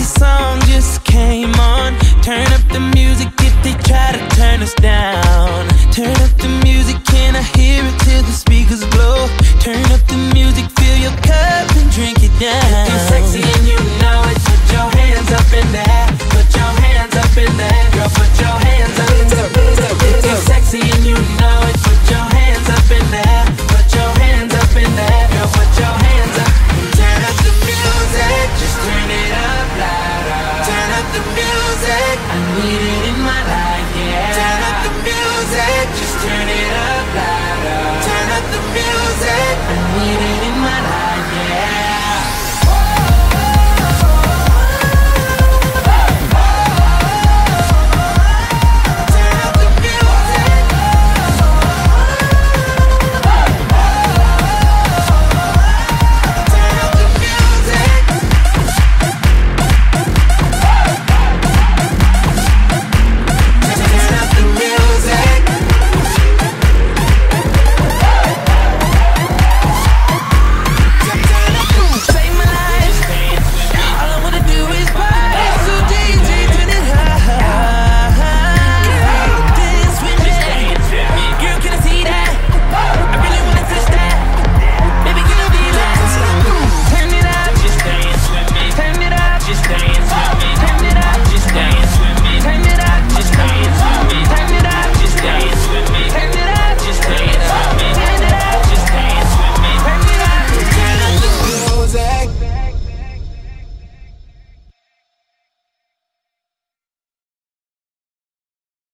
the song just came on. Turn up the music if they try to turn us down. Turn up the music waiting